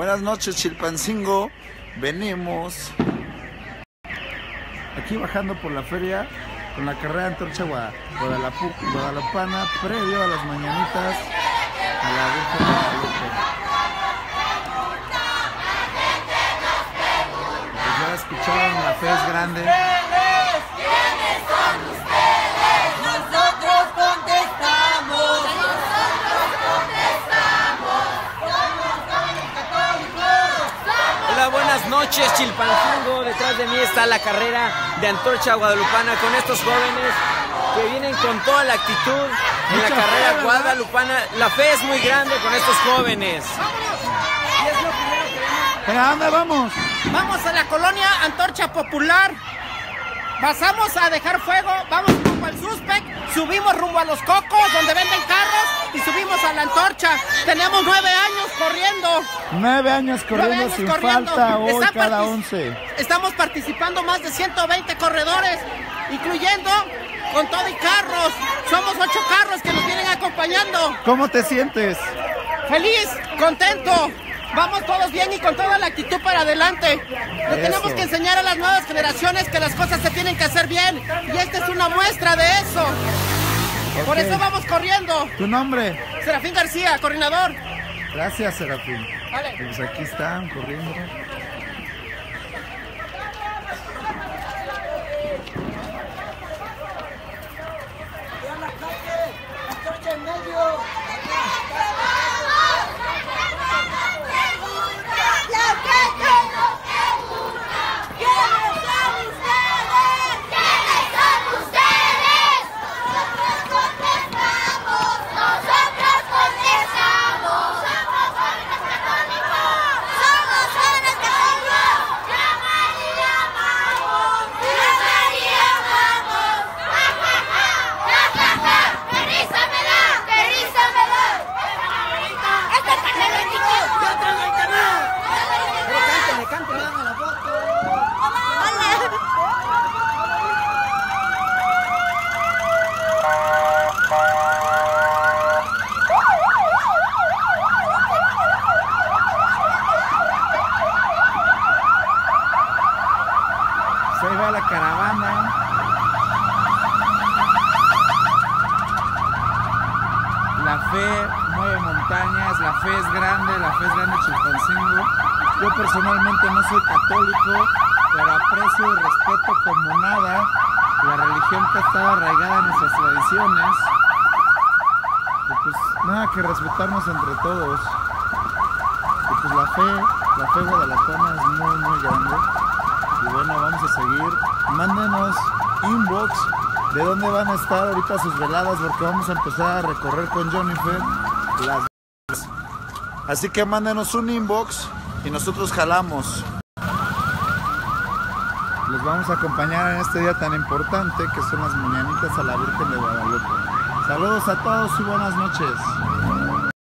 Buenas noches, Chilpancingo. Venimos aquí bajando por la feria con la carrera Antorcha Gua- Guadalapu- Guadalupana previo a las mañanitas a la Virgen de Guadalupe. Pues ya escucharon, la fe es grande. Buenas noches, Chilpancingo. Detrás de mí está la carrera de Antorcha Guadalupana con estos jóvenes que vienen con toda la actitud en la Mucha carrera fe, guadalupana. La fe es muy grande con estos jóvenes. ¿Pero a dónde vamos? Vamos a la colonia Antorcha Popular. Pasamos a dejar fuego, vamos rumbo al Suspect, subimos rumbo a los cocos donde venden carros y subimos a la antorcha. Tenemos nueve años. Nueve años corriendo Nueve años sin corriendo. falta, hoy Está cada once. Estamos participando más de 120 corredores, incluyendo con todo y carros. Somos ocho carros que nos vienen acompañando. ¿Cómo te sientes? Feliz, contento. Vamos todos bien y con toda la actitud para adelante. Le Eso. tenemos que enseñar a las nuevas generaciones que las cosas se tienen que hacer bien. Y esta es una muestra de eso. Por eso vamos corriendo. ¿Tu nombre? Serafín García, coordinador. Gracias, Serafín. Pues aquí están corriendo. Ahí va la caravana. La fe mueve montañas, la fe es grande, la fe es grande Chilpancingo. Yo personalmente no soy católico, pero aprecio y respeto como nada la religión que ha arraigada en nuestras tradiciones. Y pues nada que respetarnos entre todos. Y pues la fe, la fe guadalajara es muy muy grande. Y bueno, vamos a seguir. Mándenos inbox de dónde van a estar ahorita sus veladas porque vamos a empezar a recorrer con Jennifer las. Así que mándenos un inbox y nosotros jalamos. Les vamos a acompañar en este día tan importante que son las mañanitas a la Virgen de Guadalupe. Saludos a todos y buenas noches.